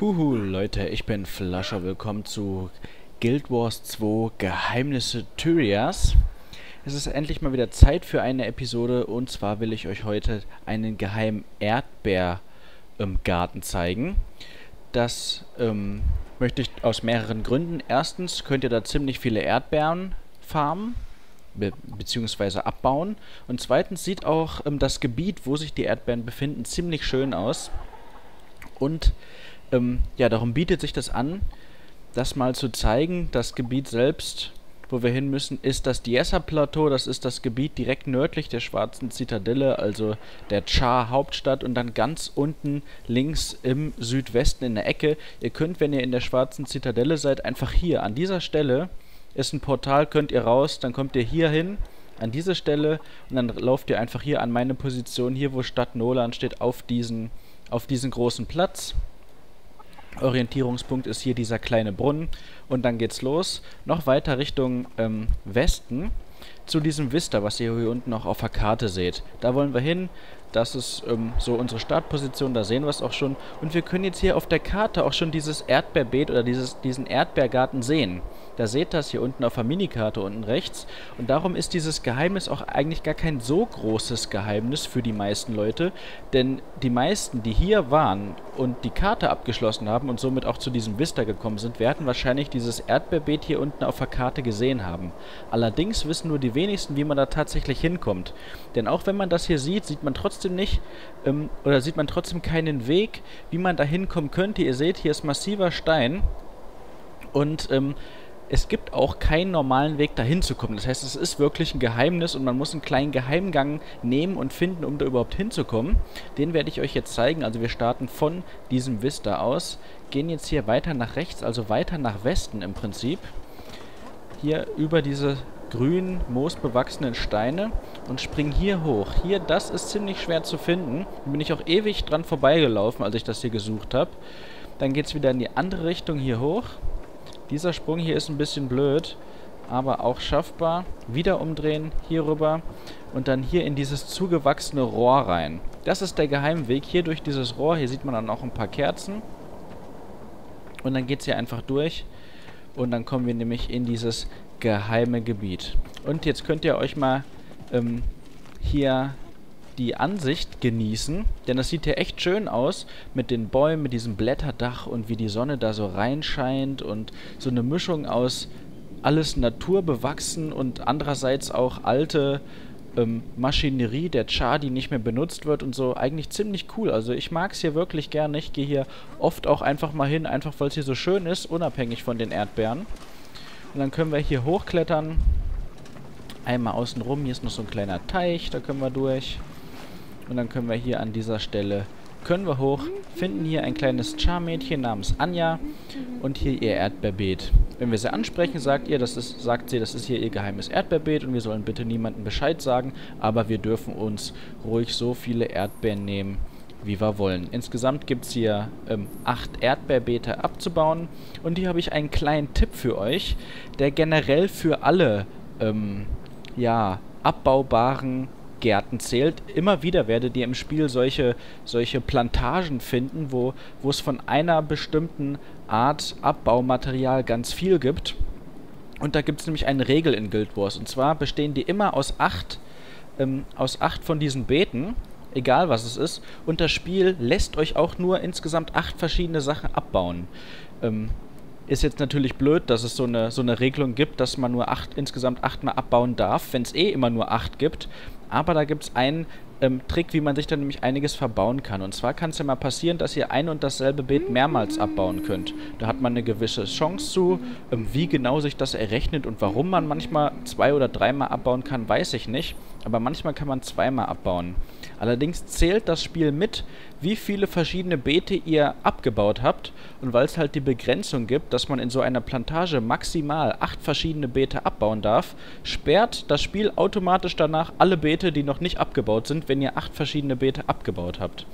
Huhu, Leute, ich bin Flascher. Willkommen zu Guild Wars 2 Geheimnisse Tyrias. Es ist endlich mal wieder Zeit für eine Episode und zwar will ich euch heute einen geheimen Erdbeergarten ähm, zeigen. Das ähm, möchte ich aus mehreren Gründen. Erstens könnt ihr da ziemlich viele Erdbeeren farmen be beziehungsweise abbauen. Und zweitens sieht auch ähm, das Gebiet, wo sich die Erdbeeren befinden, ziemlich schön aus. Und ähm, ja, darum bietet sich das an, das mal zu zeigen. Das Gebiet selbst, wo wir hin müssen, ist das Diessa-Plateau. Das ist das Gebiet direkt nördlich der Schwarzen Zitadelle, also der Char-Hauptstadt. Und dann ganz unten links im Südwesten in der Ecke. Ihr könnt, wenn ihr in der Schwarzen Zitadelle seid, einfach hier an dieser Stelle ist ein Portal, könnt ihr raus, dann kommt ihr hier hin an diese Stelle und dann lauft ihr einfach hier an meine Position, hier wo Stadt Nolan steht, auf diesen, auf diesen großen Platz. Orientierungspunkt ist hier dieser kleine Brunnen und dann geht's los. Noch weiter Richtung ähm, Westen zu diesem Vista, was ihr hier unten auch auf der Karte seht. Da wollen wir hin. Das ist ähm, so unsere Startposition, da sehen wir es auch schon. Und wir können jetzt hier auf der Karte auch schon dieses Erdbeerbeet oder dieses, diesen Erdbeergarten sehen. Da seht das hier unten auf der Minikarte unten rechts. Und darum ist dieses Geheimnis auch eigentlich gar kein so großes Geheimnis für die meisten Leute. Denn die meisten, die hier waren und die Karte abgeschlossen haben und somit auch zu diesem Vista gekommen sind, werden wahrscheinlich dieses Erdbeerbeet hier unten auf der Karte gesehen haben. Allerdings wissen nur die wenigsten, wie man da tatsächlich hinkommt. Denn auch wenn man das hier sieht, sieht man trotzdem nicht, ähm, oder sieht man trotzdem keinen Weg, wie man da hinkommen könnte. Ihr seht, hier ist massiver Stein. Und ähm, es gibt auch keinen normalen Weg dahin zu kommen. Das heißt, es ist wirklich ein Geheimnis und man muss einen kleinen Geheimgang nehmen und finden, um da überhaupt hinzukommen. Den werde ich euch jetzt zeigen. Also wir starten von diesem Vista aus, gehen jetzt hier weiter nach rechts, also weiter nach Westen im Prinzip. Hier über diese grünen, moosbewachsenen Steine und springen hier hoch. Hier, das ist ziemlich schwer zu finden. Da bin ich auch ewig dran vorbeigelaufen, als ich das hier gesucht habe. Dann geht es wieder in die andere Richtung hier hoch. Dieser Sprung hier ist ein bisschen blöd, aber auch schaffbar. Wieder umdrehen, hier rüber und dann hier in dieses zugewachsene Rohr rein. Das ist der Geheimweg. Hier durch dieses Rohr, hier sieht man dann auch ein paar Kerzen. Und dann geht es hier einfach durch. Und dann kommen wir nämlich in dieses geheime Gebiet. Und jetzt könnt ihr euch mal ähm, hier die Ansicht genießen, denn das sieht hier echt schön aus mit den Bäumen, mit diesem Blätterdach und wie die Sonne da so reinscheint und so eine Mischung aus alles naturbewachsen und andererseits auch alte ähm, Maschinerie der Char, die nicht mehr benutzt wird und so. Eigentlich ziemlich cool. Also ich mag es hier wirklich gerne. Ich gehe hier oft auch einfach mal hin, einfach weil es hier so schön ist, unabhängig von den Erdbeeren. Und dann können wir hier hochklettern. Einmal außen rum. Hier ist noch so ein kleiner Teich, da können wir durch. Und dann können wir hier an dieser Stelle, können wir hoch, finden hier ein kleines Charmädchen namens Anja und hier ihr Erdbeerbeet. Wenn wir sie ansprechen, sagt ihr, das ist, sagt sie, das ist hier ihr geheimes Erdbeerbeet und wir sollen bitte niemandem Bescheid sagen, aber wir dürfen uns ruhig so viele Erdbeeren nehmen, wie wir wollen. Insgesamt gibt es hier ähm, acht Erdbeerbeete abzubauen und hier habe ich einen kleinen Tipp für euch, der generell für alle ähm, ja, abbaubaren Gärten zählt. Immer wieder werdet ihr im Spiel solche, solche Plantagen finden, wo, wo es von einer bestimmten Art Abbaumaterial ganz viel gibt. Und da gibt es nämlich eine Regel in Guild Wars. Und zwar bestehen die immer aus acht, ähm, aus acht von diesen Beeten, egal was es ist. Und das Spiel lässt euch auch nur insgesamt acht verschiedene Sachen abbauen. Ähm, ist jetzt natürlich blöd, dass es so eine, so eine Regelung gibt, dass man nur acht, insgesamt achtmal abbauen darf, wenn es eh immer nur acht gibt. Aber da gibt es einen ähm, Trick, wie man sich dann nämlich einiges verbauen kann. Und zwar kann es ja mal passieren, dass ihr ein und dasselbe Beet mehrmals abbauen könnt. Da hat man eine gewisse Chance zu. Ähm, wie genau sich das errechnet und warum man manchmal zwei oder dreimal abbauen kann, weiß ich nicht. Aber manchmal kann man zweimal abbauen. Allerdings zählt das Spiel mit, wie viele verschiedene Beete ihr abgebaut habt. Und weil es halt die Begrenzung gibt, dass man in so einer Plantage maximal acht verschiedene Beete abbauen darf, sperrt das Spiel automatisch danach alle Beete, die noch nicht abgebaut sind, wenn ihr acht verschiedene Beete abgebaut habt.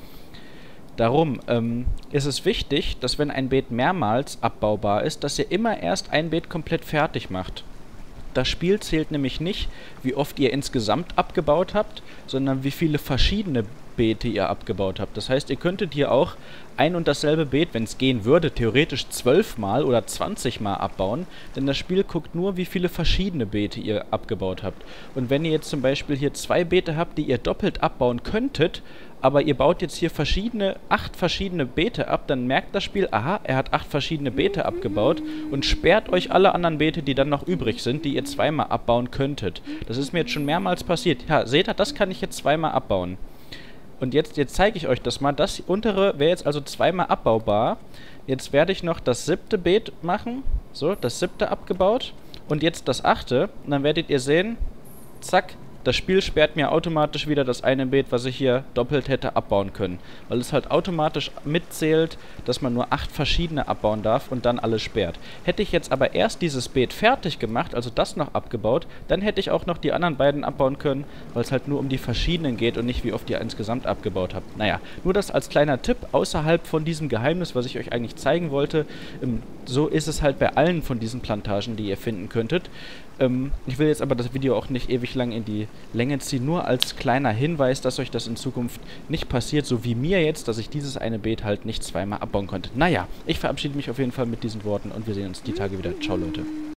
Darum ähm, ist es wichtig, dass wenn ein Beet mehrmals abbaubar ist, dass ihr immer erst ein Beet komplett fertig macht. Das Spiel zählt nämlich nicht, wie oft ihr insgesamt abgebaut habt, sondern wie viele verschiedene Beete ihr abgebaut habt. Das heißt, ihr könntet hier auch ein und dasselbe Beet, wenn es gehen würde, theoretisch zwölfmal oder 20 Mal abbauen, denn das Spiel guckt nur, wie viele verschiedene Beete ihr abgebaut habt. Und wenn ihr jetzt zum Beispiel hier zwei Beete habt, die ihr doppelt abbauen könntet, aber ihr baut jetzt hier verschiedene, acht verschiedene Beete ab, dann merkt das Spiel, aha, er hat acht verschiedene Beete abgebaut und sperrt euch alle anderen Beete, die dann noch übrig sind, die ihr zweimal abbauen könntet. Das ist mir jetzt schon mehrmals passiert. Ja, seht ihr, das kann ich jetzt zweimal abbauen. Und jetzt, jetzt zeige ich euch das mal. Das untere wäre jetzt also zweimal abbaubar. Jetzt werde ich noch das siebte Beet machen. So, das siebte abgebaut. Und jetzt das achte. Und dann werdet ihr sehen, zack, das Spiel sperrt mir automatisch wieder das eine Beet, was ich hier doppelt hätte abbauen können. Weil es halt automatisch mitzählt, dass man nur acht verschiedene abbauen darf und dann alles sperrt. Hätte ich jetzt aber erst dieses Beet fertig gemacht, also das noch abgebaut, dann hätte ich auch noch die anderen beiden abbauen können, weil es halt nur um die verschiedenen geht und nicht wie oft ihr insgesamt abgebaut habt. Naja, nur das als kleiner Tipp außerhalb von diesem Geheimnis, was ich euch eigentlich zeigen wollte. Ähm, so ist es halt bei allen von diesen Plantagen, die ihr finden könntet. Ähm, ich will jetzt aber das Video auch nicht ewig lang in die Länge ziehen, nur als kleiner Hinweis, dass euch das in Zukunft nicht passiert, so wie mir jetzt, dass ich dieses eine Beet halt nicht zweimal abbauen konnte. Naja, ich verabschiede mich auf jeden Fall mit diesen Worten und wir sehen uns die Tage wieder. Ciao Leute.